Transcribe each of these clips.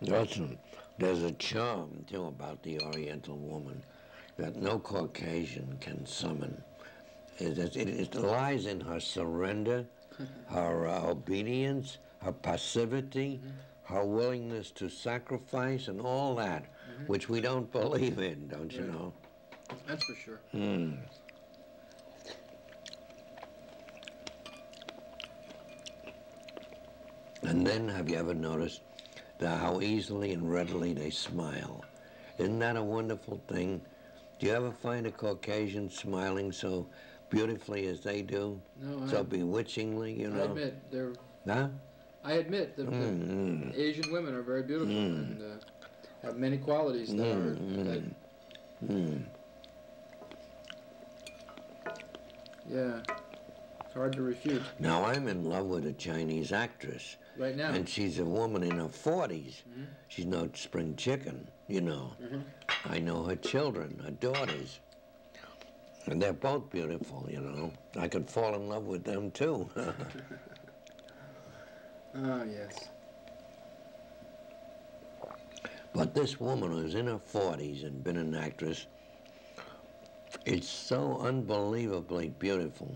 Listen, there's a charm, too, about the Oriental woman that no Caucasian can summon. It, it, it lies in her surrender, her uh, obedience, her passivity, her willingness to sacrifice, and all that, which we don't believe in, don't you know? That's for sure. Mm. And then, have you ever noticed that how easily and readily they smile? Isn't that a wonderful thing? Do you ever find a Caucasian smiling so beautifully as they do? No, So I, bewitchingly, you know? I admit they're. Huh? I admit that the Mm, mm, Asian women are very beautiful Mm. and uh, have many qualities that are. mm, That, mm. yeah, it's hard to refute. Now, I'm in love with a Chinese actress. Right now. And she's a woman in her 40s. Mhm. She's no spring chicken, you know. Mhm. I know her children, her daughters. And they're both beautiful, you know. I could fall in love with them too. oh, yes. but this woman who's in her 40s and been an actress, it's so unbelievably beautiful.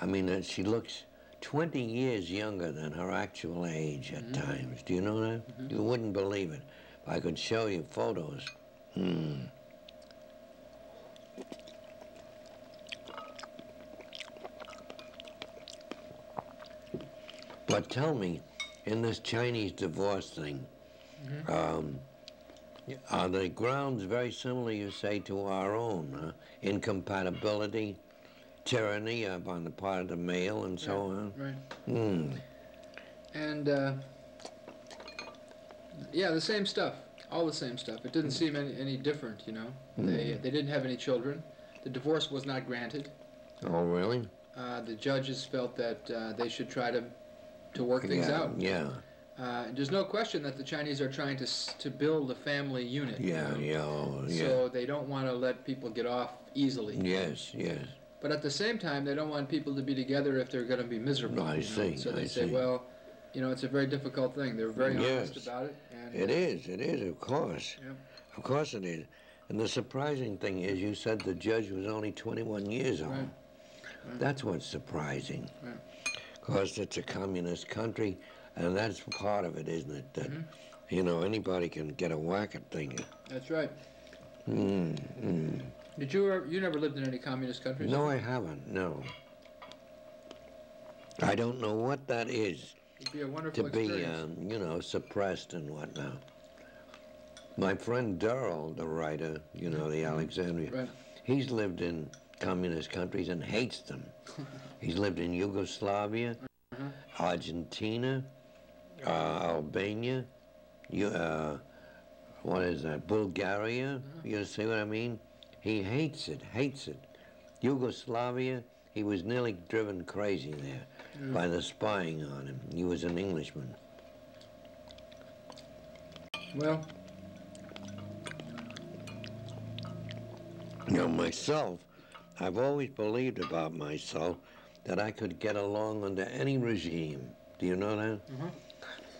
I mean, she looks 20 years younger than her actual age at times. Do you know that? You wouldn't believe it. If I could show you photos. Hmm. But tell me, in this Chinese divorce thing, um, are the grounds very similar, you say, to our own? Huh? Incompatibility, tyranny uh, on the part of the male, and so on? Right. Hmm. And uh, yeah, the same stuff. All the same stuff. It didn't seem any, any different, you know. They they didn't have any children. The divorce was not granted. Oh, really? Uh, the judges felt that uh, they should try to to work things yeah, out. Yeah, Uh, there's no question that the Chinese are trying to to build a family unit. you yeah, know. yeah, oh, yeah. So they don't want to let people get off easily. yes, yes. But at the same time, they don't want people to be together if they're going to be miserable. I you know? see, So they I say, see. well, you know, it's a very difficult thing. They're very honest about it. And It is, it is, of course. Yep. Of course it is. And the surprising thing is, you said the judge was only 21 years old. Right. Right. That's what's surprising. Right. Because it's a communist country, and that's part of it, isn't it? That, Mhm. you know, anybody can get a whack at things. That's right. Mm, mm. Did you ever, you never lived in any communist countries? No, I haven't, no. I don't know what that is. It'd be a wonderful to be, um, you know, suppressed and whatnot. My friend Durrell, the writer, you know, the Alexandria, Right. he's lived in communist countries and hates them. he's lived in Yugoslavia, Mhm. Argentina, uh, Albania, you, uh, what is that, Bulgaria, you see what I mean? He hates it, hates it. Yugoslavia, he was nearly driven crazy there Mm. by the spying on him. He was an Englishman. Well, You know, myself, I've always believed about myself that I could get along under any regime. Do you know that? Mhm.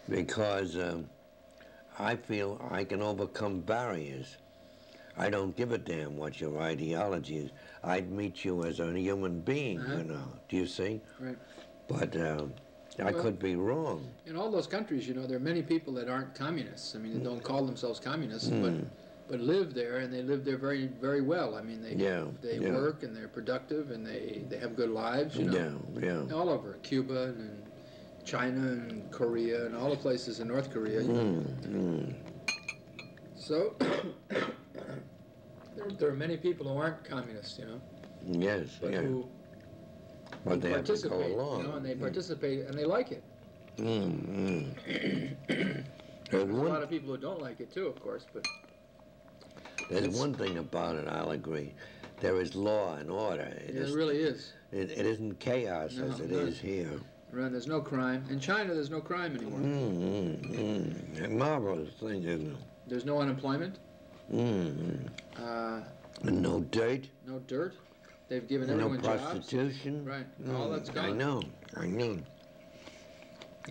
Because um, I feel I can overcome barriers. I don't give a damn what your ideology is. I'd meet you as a human being, Uh-huh. you know. Do you see? Right. But um, I Well- could be wrong. in all those countries, you know, there are many people that aren't communists. I mean, they don't call themselves communists, Mm. but but live there, and they live there very very well. I mean, they Yeah, they yeah. work and they're productive and they they have good lives. You know, Yeah, yeah. all over Cuba and China and Korea and all the places in North Korea. Mm, mm. So there, there are many people who aren't communists, you know, Yes, but yeah. who But they have to go participate, along. you know, and they Mm. participate and they like it. Mm, mm. There's There's a lot of people who don't like it too, of course, but There's one thing about it, I'll agree. There is law and order. It, it is, really is. it, it isn't chaos No, as it no. is here. Right, there's no crime. In China, there's no crime anymore. Mm, mm, mm. A marvelous thing, isn't it? There's no unemployment, Mm, mm. uh, no dirt, no dirt. They've given no everyone jobs. prostitution. Right, all that's I gone. I know, I know.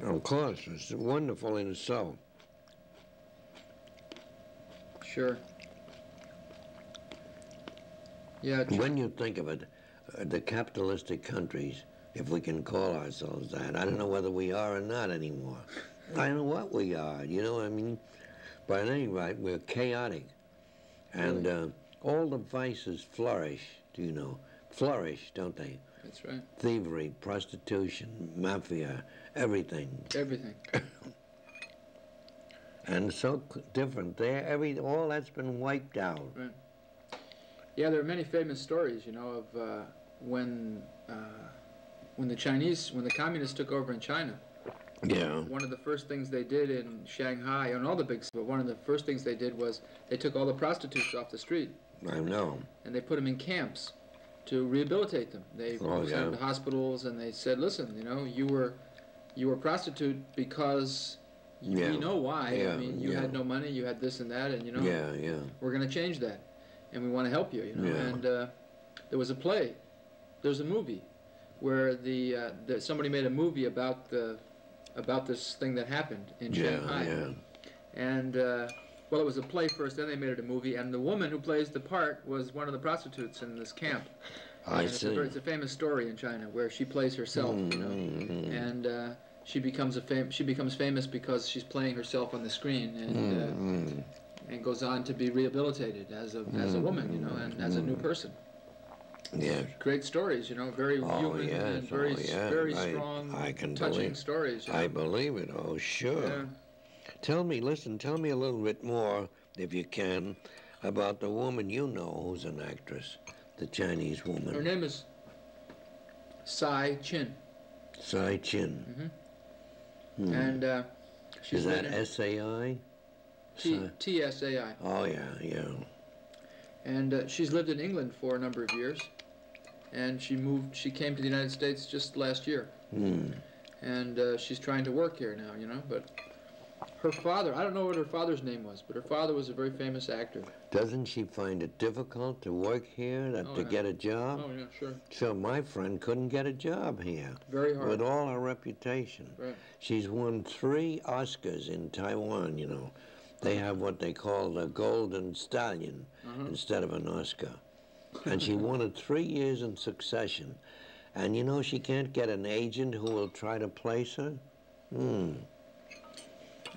Of course, it's wonderful in itself. Sure. Yeah. When you think of it, uh, the capitalistic countries, if we can call ourselves that, I don't know whether we are or not anymore. I don't know what we are, you know what I mean? But at any rate, we're chaotic. And uh, all the vices flourish, do you know? Flourish, don't they? That's right. Thievery, prostitution, mafia, everything. Everything. And so different there. Every all that's been wiped out. Right. Yeah, there are many famous stories, you know, of uh, when uh, when the Chinese, when the communists took over in China. Yeah. One of the first things they did in Shanghai and all the big, but one of the first things they did was they took all the prostitutes off the street I know. and they put them in camps to rehabilitate them. They Oh, sent yeah. them to hospitals and they said, "Listen, you know, you were you were a prostitute because Yeah. we know why. Yeah, I mean, you yeah. had no money, you had this and that, and you know, Yeah, yeah. we're going to change that, and we want to help you. You know, Yeah. and uh, there was a play, there's a movie, where the, uh, the somebody made a movie about the about this thing that happened in Yeah, Shanghai, yeah. and uh, well, it was a play first, then they made it a movie, and the woman who plays the part was one of the prostitutes in this camp. I And it's, a, see. it's a famous story in China where she plays herself, you know, Mm, and uh, she becomes a fam- she becomes famous because she's playing herself on the screen, and uh, mm, and goes on to be rehabilitated as a as a woman, you know, and as a new person. Yeah. Great stories, you know, very Oh, human yes, and very oh, very strong, I can touching believe- stories. You know? I believe it. Oh, sure. yeah. Tell me, listen, tell me a little bit more, if you can, about the woman you know who's an actress, the Chinese woman. Her name is Tsai Chin, Tsai Chin. Mm-hmm. and uh, she's Is that S A I? T S A I, Oh yeah, yeah. and uh, she's lived in England for a number of years, and she moved. She came to the United States just last year. Hmm. and uh, she's trying to work here now, you know. But her father, I don't know what her father's name was, but her father was a very famous actor. Doesn't she find it difficult to work here, that, Oh, to yeah. get a job? Oh yeah, sure, So my friend couldn't get a job here, very hard. with all her reputation. Right. She's won three Oscars in Taiwan, you know. They have what they call the Golden Stallion Uh-huh. instead of an Oscar. And she it three years in succession. And you know she can't get an agent who will try to place her? Hmm.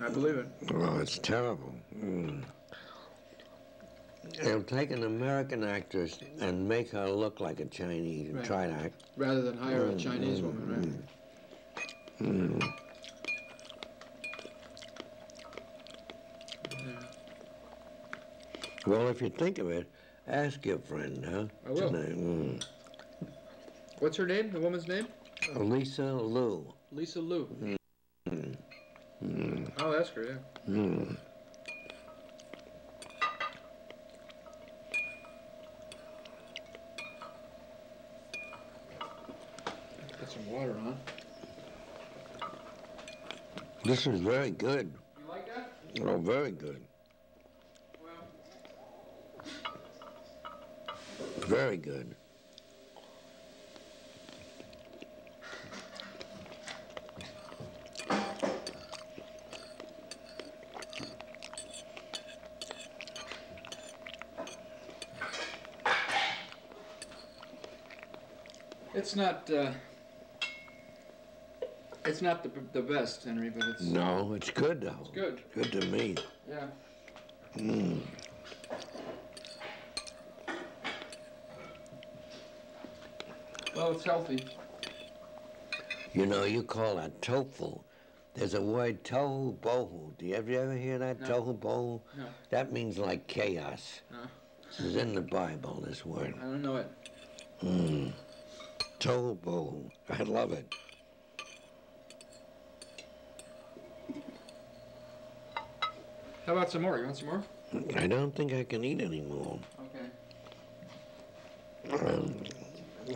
I believe it. Oh, it's terrible. Hmm. They'll take an American actress and make her look like a Chinese and Right. try to act. Rather than hire a Chinese woman, right? Hmm. Well, if you think of it, ask your friend, huh? I will. Mm. What's her name? The woman's name? Lisa Lu. Lisa Lu. Mm. Oh, that's her. Yeah. Mm. Put some water on. This is very good. You like that? Oh, very good. Very good. it's not. Uh, it's not the the best, Henry, but it's No, it's good though. It's good. Good to me. Yeah. Mm. It's healthy. You know, you call that tofu. There's a word tohu bohu. Do you ever, you ever hear that No. tohu bohu? No. That means like chaos. No. This is in the Bible, this word. I don't know it. Mm. Tohu bohu. I love it. How about some more? You want some more? I don't think I can eat anymore. Okay. Um,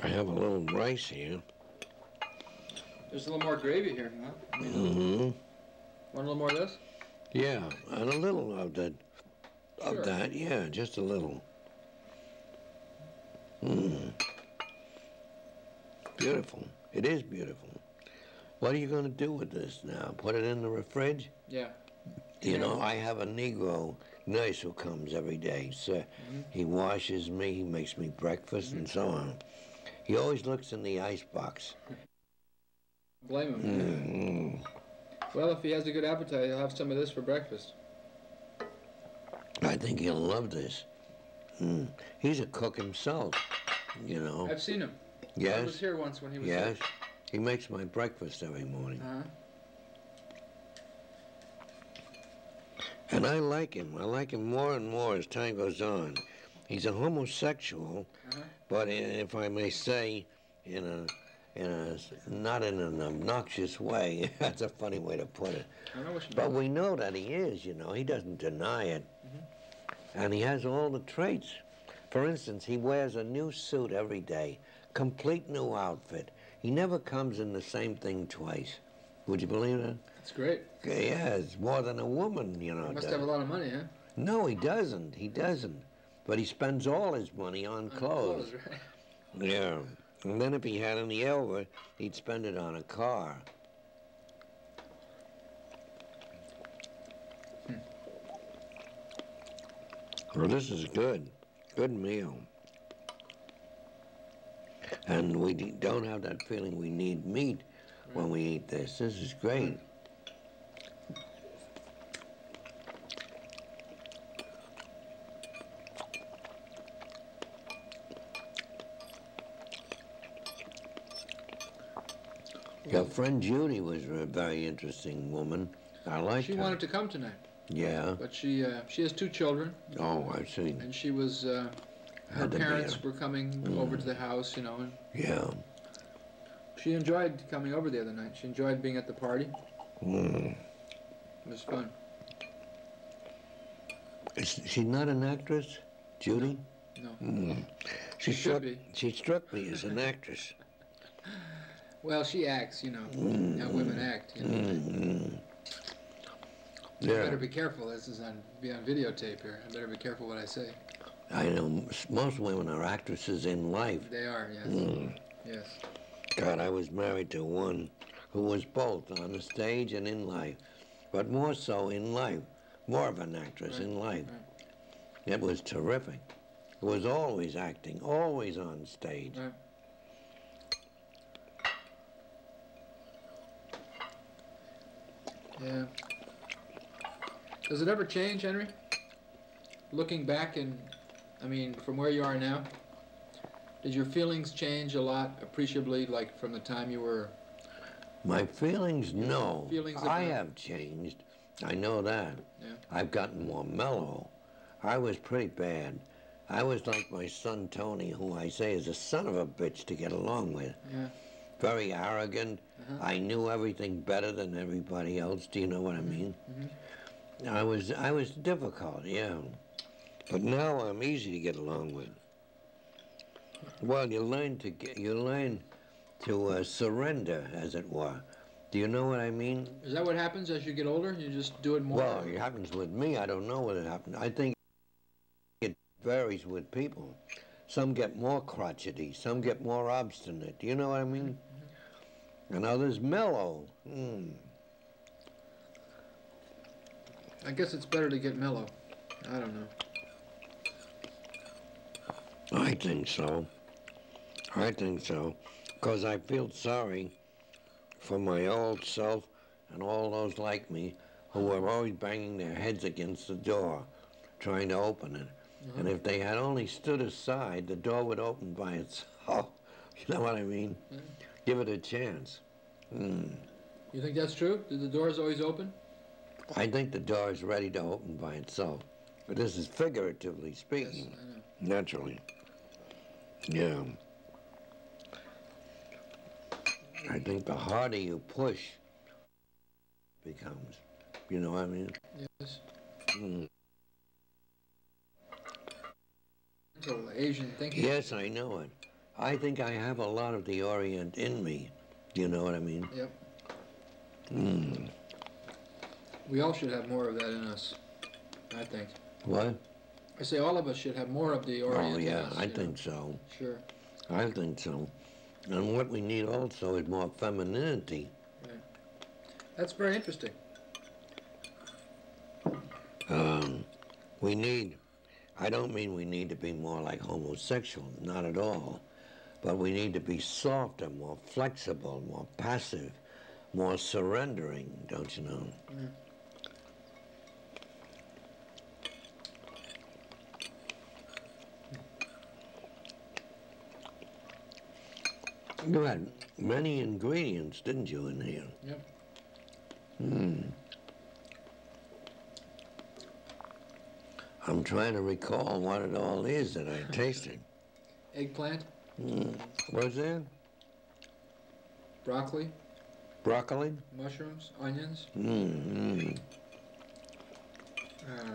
I have a little rice here. There's a little more gravy here. Huh? Mm-hmm. Want a little more of this? Yeah, and a little of that. Of Sure. that, yeah, just a little. Mm. Beautiful. It is beautiful. What are you going to do with this now? Put it in the fridge? Yeah. You know, I have a Negro nurse who comes every day. So he washes me, he makes me breakfast, and so on. He always looks in the icebox. Blame him. Mm, Well, if he has a good appetite, he'll have some of this for breakfast. I think he'll love this. Mm. He's a cook himself, you know. I've seen him. I was Yes, here once when he was yes. He makes my breakfast every morning. Uh-huh. And I like him. I like him more and more as time goes on. He's a homosexual, Uh-huh. but if I may say, in a, in a, not in an obnoxious way. That's a funny way to put it. I know what you But we know that he is. You know, he doesn't deny it, and he has all the traits. For instance, he wears a new suit every day, complete new outfit. He never comes in the same thing twice. Would you believe that? It's great. Yeah, it's more than a woman, you know. He must does. have a lot of money, huh? No, he doesn't. He doesn't. But he spends all his money on On clothes. right? Yeah. And then if he had any over, he'd spend it on a car. Hmm. Well, this is good. Good meal. And we don't have that feeling we need meat when we eat this. This is great. Hmm. Your friend Judy was a very interesting woman. I like She her. She wanted to come tonight, Yeah. but she uh, she has two children, Oh, I've see. and she was uh, her Had to be parents were coming over to the house, you know, and Yeah. she enjoyed coming over the other night. She enjoyed being at the party. Mm. It was fun. Is she not an actress, Judy? No. Mm. She, She should struck. be. She struck me as an actress. Well, she acts, you know, Mm. how women act. You know. Mm. I Yeah. better be careful. This is on be on videotape here. I better be careful what I say. I know most women are actresses in life. They are, yes, Mm. yes. God, I was married to one who was both on the stage and in life, but more so in life, more of an actress in life. It was terrific. It was always acting, always on stage. Right. Yeah. Does it ever change, Henry? Looking back and, I mean, from where you are now, did your feelings change a lot appreciably, like from the time you were? My feelings, no. Feelings I have changed. I know that. Yeah. I've gotten more mellow. I was pretty bad. I was like my son Tony, who I say is a son of a bitch to get along with. Yeah. Very arrogant. Uh-huh. I knew everything better than everybody else. Do you know what I mean? I was I was difficult, yeah. But now I'm easy to get along with. Well, you learn to get, you learn to uh, surrender, as it were. Do you know what I mean? Is that what happens as you get older? You just do it more. Well, it happens with me. I don't know what it happened. I think it varies with people. Some get more crotchety. Some get more obstinate. Do you know what I mean? And others mellow. Hmm. I guess it's better to get mellow. I don't know. I think so. I think so. Because I feel sorry for my old self and all those like me who were always banging their heads against the door trying to open it. And if they had only stood aside, the door would open by itself. You know what I mean? Give it a chance. Hmm. You think that's true? Do the doors always open? I think the door is ready to open by itself. But this is figuratively Yes, speaking. I know. Naturally. Yeah. I think the harder you push becomes. You know what I mean? Yes. Mm. Asian thinking. Yes, I know it. I think I have a lot of the Orient in me. Do you know what I mean? Yep. Mm. We all should have more of that in us. I think. What? I say all of us should have more of the Orient. Oh, in yeah, us, I you know. think so. Sure. I think so. And what we need also is more femininity. That's very interesting. We need, I don't mean we need to be more like homosexual, not at all. But we need to be softer, more flexible, more passive, more surrendering, don't you know? Mm. You had many ingredients, didn't you, in here? Yep. Hmm. I'm trying to recall what it all is that I tasted. Eggplant, Mm. What's that? broccoli, Broccoli? mushrooms, onions. Mm. Uh,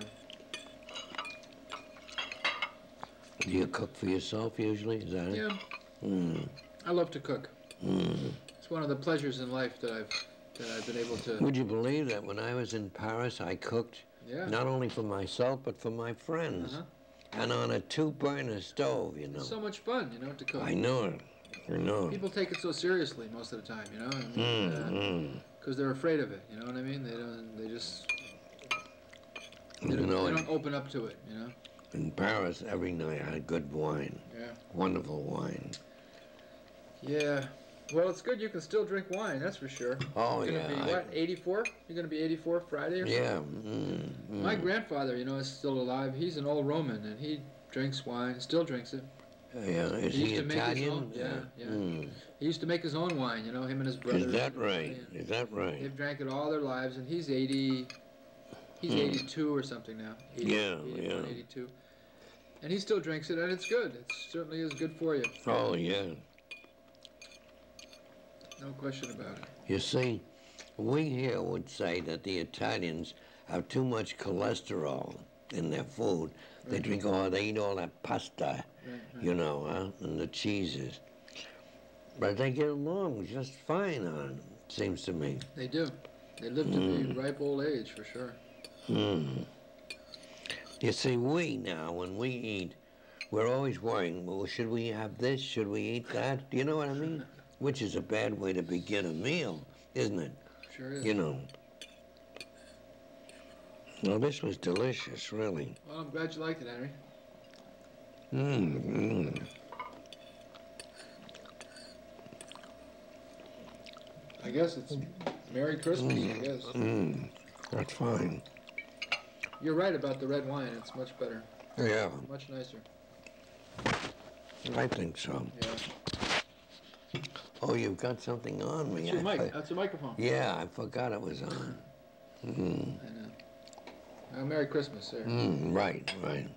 Do you cook for yourself usually? Is that it? yeah, Mm. I love to cook. Mm. It's one of the pleasures in life that I've that I've been able to. Would you believe that when I was in Paris, I cooked Yeah. not only for myself but for my friends, Uh-huh. And on a two-burner stove, you know. It's so much fun, you know, to cook. I know it. I know. People take it so seriously most of the time, you know, because Mm, mm. they're afraid of it. You know what I mean? They don't. They just. They You don't, know, they don't open up to it. You know. in Paris, every night I had good wine, Yeah. wonderful wine. Yeah. Well, it's good you can still drink wine. That's for sure. Oh You're yeah, gonna be I- what? 84? You're gonna be 84 Friday or yeah. something? Mm, My grandfather, you know, is still alive. He's an old Roman, and he drinks wine. Still drinks it. yeah, is he used to make his Italian? own- yeah, yeah. Mm. He used to make his own wine. You know, him and his brother. Is that right? Yeah. Is that right? They've drank it all their lives, and he's 80. He's Hmm. 82 or something now. 80, Yeah, 81, yeah. 82. And he still drinks it, and it's good. It certainly is good for you. Oh yeah. No question about it. You see, we here would say that the Italians have too much cholesterol in their food. They drink all, they eat all that pasta, you know, huh? and the cheeses. But they get along just fine on it, seems to me. They do. They live to Hmm. the ripe old age, for sure. Mm. You see, we now, when we eat, we're always worrying, well, should we have this? Should we eat that? Do you know what I mean? Which is a bad way to begin a meal, isn't it? Sure is. You know. Well, this was delicious, really. Well, I'm glad you liked it, Henry. Mm, mm. I guess it's Merry Christmas, I guess. Mm. That's fine. You're right about the red wine. It's much better. Yeah, Much nicer. I think so. Yeah. Oh, you've got something on me. It's your I mic. That's your microphone. yeah, I forgot it was on. Mm. I know. Uh, Merry Christmas, sir. Mm, right, right.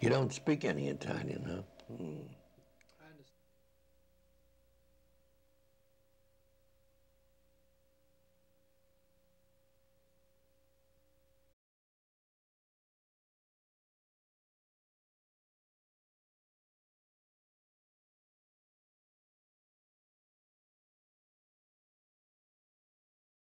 You don't speak any Italian, huh? Mm.